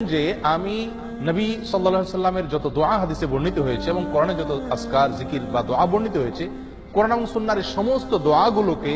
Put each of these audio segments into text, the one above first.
যে আমি নবী সাল্লা সাল্লামের যত দোয়া হাদিসে বর্ণিত হয়েছে এবং কোরআনে যত আসকার জিকির বা দোয়া বর্ণিত হয়েছে, কোরআন এবং সুন্নার সমস্ত দোয়াগুলোকে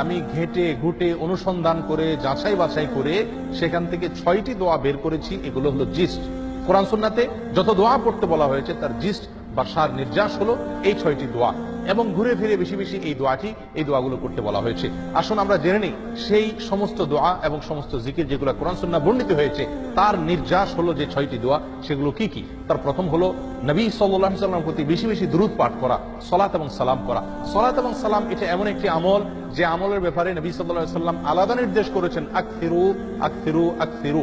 আমি ঘেটে, ঘুটে অনুসন্ধান করে, যাচাই বাছাই করে সেখান থেকে ছয়টি দোয়া বের করেছি। এগুলো হলো জিস্ট। কোরআন সুন্নাতে যত দোয়া পড়তে বলা হয়েছে তার জিস্ট বা সার নির্যাস হলো এই ছয়টি দোয়া। এবং ঘুরে ফিরে বেশি বেশি এই দোয়াটি, এই দোয়াগুলো করতে বলা হয়েছে। আসুন আমরা জেনে নিই, সেই সমস্ত দোয়া এবং সমস্ত জিকির যেগুলো কোরআন সুন্না বর্ণিত হয়েছে, তার নির্যাস হলো যে ছয়টি দোয়া, সেগুলো কি কি? তার প্রথম হলো নবী সাল্লাহ সাল্লামের প্রতি বেশি বেশি দ্রুত পাঠ করা, সলাত এবং সালাম করা। সলাত এবং সালাম এটা এমন একটি আমল, যে আমলের ব্যাপারে নবী সাল্লাহ সাল্লাম আলাদা নির্দেশ করেছেন আকফিরু আকফিরু আকফিরু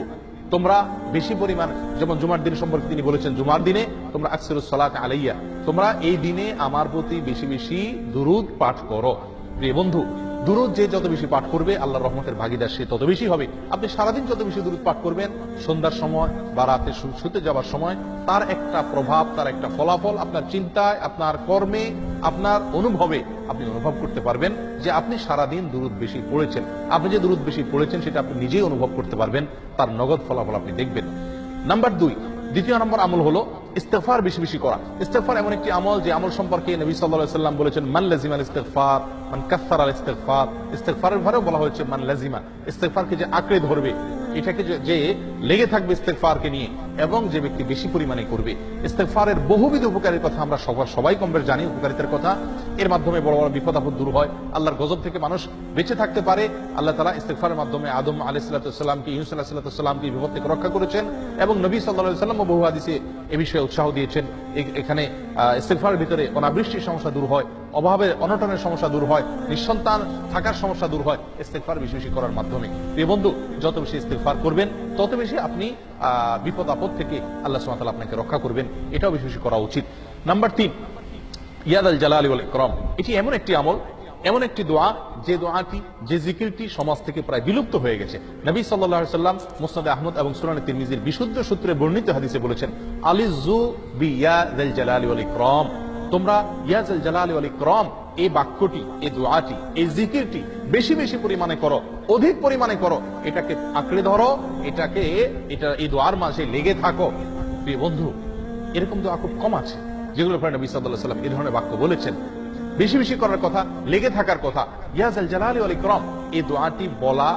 তোমরা বেশি পরিমাণ, যেমন জুমার দিন সম্পর্কে তিনি বলেছেন, জুমার দিনে তোমরা আকসিরুস সালাত আলাইয়া, তোমরা এই দিনে আমার প্রতি বেশি বেশি দুরুদ পাঠ করো। প্রিয় বন্ধু, দুরুদ যে যত বেশি পাঠ করবে আল্লাহ রহমতের ভাগিদার সে তত বেশি হবে। আপনি সারাদিন যত বেশি দুরুদ পাঠ করবেন, সন্ধ্যার সময় বা রাতে শুতে যাওয়ার সময়, তার একটা প্রভাব, তার একটা ফলাফল আপনার চিন্তায়, আপনার কর্মে আপনার অনুভবে আপনি অনুভব করতে পারবেন যে আপনি সারাদিন দুরুদ বেশি পড়েছেন। আপনি যে দুরুদ বেশি পড়েছেন, সেটা আপনি নিজেই অনুভব করতে পারবেন। তার নগদ ফলাফল আপনি দেখবেন। নাম্বার দুই, দ্বিতীয় নম্বর আমল হলো ইস্তেফার বেশি বেশি করা। ইস্তেফার এমন একটি আমল যে আমল সম্পর্কে নবী সাল্লাম বলেছেন, মান লাজিমা আল ইস্তেগফার মান কাফার আল ইস্তেগফার ইস্তেগফারের ভারেও বলা হয়েছে, মান লাজিমা। ইস্তেফারকে যে আঁকড়ে ধরবে, এটাকে যে- লেগে থাকবে ইস্তেগফারকে নিয়ে। এবং যে ব্যক্তি বেশি পরিমাণে করবে ইস্তেগফারের বহুবিধ উপকারের কথা আমরা সবাই সবাই কম বেশ জানি উপকারিতার কথা। এর মাধ্যমে বড় বড় বিপদ আপদ দূর হয় আল্লাহর গজব থেকে মানুষ বেঁচে থাকতে পারে। আল্লাহ তালা ইস্তেগফারের মাধ্যমে আদম আলি আলাইসাল্লামকে ইউস আলাহিসাল্লামকে বিপদ থেকে রক্ষা করেছেন এবং নবী সাল্লাহ সাল্লাম বহু হাদিসে এ বিষয়ে উৎসাহ দিয়েছেন। এখানে আহ, ইস্তেগফারের ভিতরে অনাবৃষ্টির সমস্যা দূর হয় অভাবের অনটনের সমস্যা দূর হয় নিঃসন্তান থাকার সমস্যা দূর হয় ইস্তেগফার বেশি বেশি করার মাধ্যমে। প্রিয় বন্ধু যত বেশি ইস্তেগফার করবেন তত বেশি আপনি বিপদ আপদ থেকে আল্লাহ সুবহানাহু আপনাকে রক্ষা করবেন, এটাও বেশি বেশি করা উচিত। নাম্বার তিন, ইয়াদ আল জালালি ইকরাম। এটি এমন একটি আমল, এমন একটি দোয়া, যে দোয়াটি, যে জিকিরটি সমাজ থেকে প্রায় বিলুপ্ত হয়ে গেছে। নবী সাল্লাল্লাহু সাল্লাম মুসনাদ আহমদ এবং সুনানে তিরমিজির বিশুদ্ধ সূত্রে বর্ণিত হাদিসে বলেছেন আলিজু বি ইয়াদ জালালি ওয়াল ইকরাম। তোমরা ইয়াজ আল জালালি ইকরাম এই বাক্যটি, এই দোয়াটি, এই জিকিরটি বেশি বেশি পরিমাণে করো, অধিক পরিমাণে করো। এটাকে আঁকড়ে ধরো, এটাকে, এটা এই দোয়ার মাঝে লেগে থাকো। প্রিয় বন্ধু, এরকম দোয়া খুব কম আছে, যেগুলো প্রায় নবী আলাইহি সাল্লাম এই ধরনের বাক্য বলেছেন। বেশি বেশি করার কথা, লেগে থাকার কথা। ইয়াজ আল জালালি ওয়াল ইকরাম, এই দোয়াটি বলা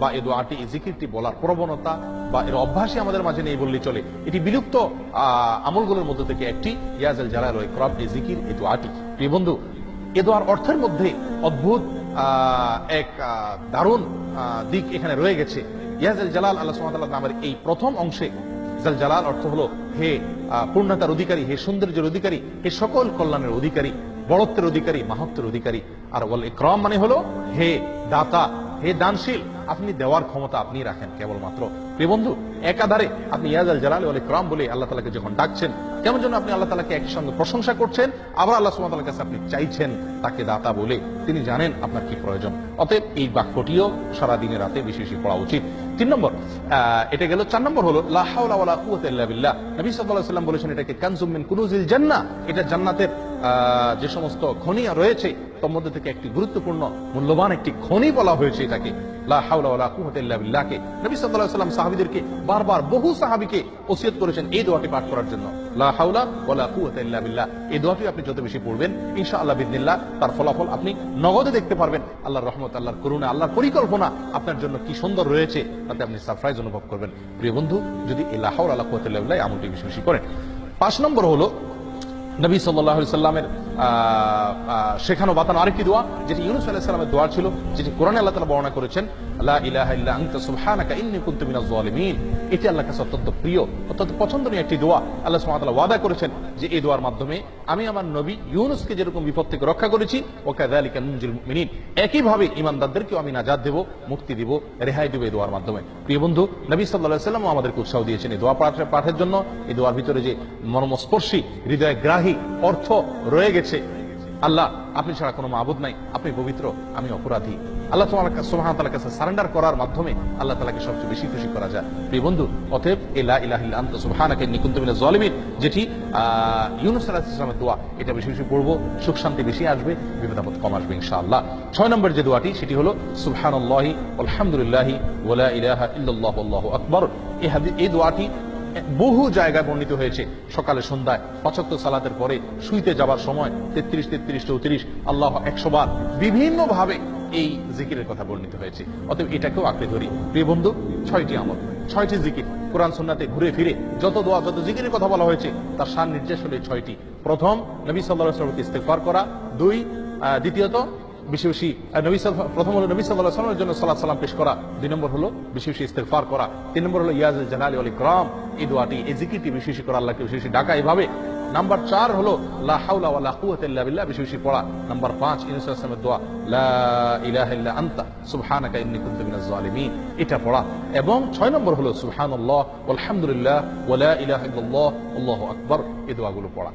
বা এই দোয়াটি, এই জিকিরটি বলার প্রবণতা বা এর অভ্যাসই আমাদের মাঝে নেই বললেই চলে। এটি বিলুপ্ত আমলগুলোর মধ্যে থেকে একটি। ইয়াজ আল জালাল ইকরাম, এই জিকির, এই দোয়াটি। প্রিয় বন্ধু এ দোয়ার অর্থের মধ্যে অদ্ভুত এক দারুণ দিক এখানে রয়ে গেছে। ইয়াজাল জালাল আল্লাহ সুবহানাহু নামের এই প্রথম অংশে জাল জালাল অর্থ হলো হে পূর্ণতার অধিকারী, হে সৌন্দর্যের অধিকারী, হে সকল কল্যাণের অধিকারী, বড়ত্বের অধিকারী মাহত্বের অধিকারী। আর বল ক্রম মানে হলো হে দাতা, হে দানশীল আপনি দেওয়ার ক্ষমতা আপনি রাখেন কেবলমাত্র। প্রিয় বন্ধু, একাধারে আপনি ইয়াজাল জালাল আলী ইকরাম বলে আল্লাহ তালাকে যখন ডাকছেন, কেমন জন্য আপনি আল্লাহ তালাকে একসঙ্গে প্রশংসা করছেন, আবার আল্লাহ ওয়া কাছে আপনি চাইছেন তাকে দাতা বলে। তিনি জানেন আপনার কি প্রয়োজন। অতএব এই বাক্যটিও সারাদিনে রাতে বেশি বেশি পড়া উচিত। তিন নম্বর এটা গেল চার নম্বর হলো, লা হাওলা ওয়ালা কুওয়াতা ইল্লা বিল্লাহ। নবী সাল্লাম বলেছেন এটাকে, কানজুম মিন কুনুজিল জান্নাহ। এটা জান্নাতের যে সমস্ত খনি রয়েছে, তার মধ্যে থেকে একটি গুরুত্বপূর্ণ, মূল্যবান একটি খনি বলা হয়েছে এটাকে আপনি যত বেশি পড়বেন, ইনশাআল্লাহ তার ফলাফল আপনি নগদে দেখতে পারবেন। আল্লাহর রহমত, আল্লাহর করুণা, আল্লাহর পরিকল্পনা আপনার জন্য কি সুন্দর রয়েছে তাতে আপনি সারপ্রাইজ অনুভব করবেন। প্রিয় বন্ধু, যদি এই লাহর আল্লাহ কোয়াতে কুওয়াতা ইল্লা বিল্লাহ আমলটি বেশি বেশি করেন। পাঁচ নম্বর হলো, নবী সাল্লাহ সাল্লামের শেখানো বাতানো আরেকটি দোয়া, যেটি ইউনুস আলাইহিস সালামের দোয়া ছিল, যেটি কোরআনে আল্লাহ তাআলা বর্ণনা করেছেন জালিমিন এটি আল্লাহর কাছে অত্যন্ত প্রিয়, অত্যন্ত পছন্দনীয় একটি দোয়া। আল্লাহ ওয়াদা করেছেন যে এই দোয়ার মাধ্যমে আমি আমার নবী ইউনুসকে যেরকম বিপদ থেকে রক্ষা করেছি একইভাবে আমি নাজাত দেব, মুক্তি দিব, রেহাই দেব এই দোয়ার মাধ্যমে। প্রিয় বন্ধু, নবী সাল্লাল্লাহু সাল্লাম আমাদেরকে উৎসাহ দিয়েছেন এই দোয়া পাঠের জন্য। এই দোয়ার ভিতরে যে মর্মস্পর্শী, হৃদয়গ্রাহী অর্থ রয়ে গেছে। আল্লাহ, আপনি ছাড়া কোনো মাবুদ নাই, আপনি পবিত্র, আমি অপরাধী। আল্লাহ তোমার সুবাহ তালার কাছে সারেন্ডার করার মাধ্যমে আল্লাহ তালাকে সবচেয়ে বেশি খুশি করা যায়। প্রিয় বন্ধু, অতএব এলা ইলাহিল্লা আন্ত সুবহানাকে নিকুন্তমিনা জলিমিন, যেটি ইউনুস আলাইহিস ইসলামের দোয়া, এটা বেশি বেশি পড়ব, সুখ শান্তি বেশি আসবে বিপদাপদ কম আসবে ইনশাআল্লাহ। ছয় নম্বর যে দোয়াটি, সেটি হলো, সুবহানাল্লাহি আলহামদুলিল্লাহি ওয়ালা ইলাহা আল্লাহু আকবার। এই দোয়াটি বহু জায়গায় বর্ণিত হয়েছে। সকালে সন্ধ্যায় পঁচাত্তর সালাতের পরে শুইতে যাবার সময় তেত্রিশ তেত্রিশ, চৌত্রিশ, আল্লাহ একশো বার বিভিন্ন ভাবে এই জিকিরের কথা বর্ণিত হয়েছে। অতএব এটাকেও আঁকড়ে ধরি। প্রিয় বন্ধু, ছয়টি আমল, ছয়টি জিকির কোরআন সুন্নাতে ঘুরে ফিরে যত দোয়া, যত জিকিরের কথা বলা হয়েছে, তার সার নির্দেশ হলো ছয়টি। প্রথম, নবী সাল্লাহ ইস্তেফার করা। দুই দ্বিতীয়ত বেশি বেশি প্রথম হলো নবী সাল্লাহ সাল্লামের জন্য সালাত সালাম পেশ করা। দুই নম্বর হলো বেশি বেশি ইস্তেফার করা। তিন নম্বর হলো ইয়াজ জালালি আল ইকরাম, এই দোয়াটি, এই জিকিরটি বেশি বেশি করা আল্লাহকে বেশি বেশি ডাকা এভাবে। নাম্বার চার হলো লা হাওলা ওয়ালা কুওয়াতা ইল্লা বিল্লাহ, বেশি বেশি পড়া। নাম্বার পাঁচ ইউনুস আসলামের দোয়া, লা ইলাহা ইল্লা সুবহানাকা এটা পড়া। এবং ছয় নম্বর হলো সুবহানাল্লাহ, ওয়ালহামদুলিল্লাহ ওয়ালা ইলাহা ইল্লাল্লাহ এই দোয়াগুলো পড়া।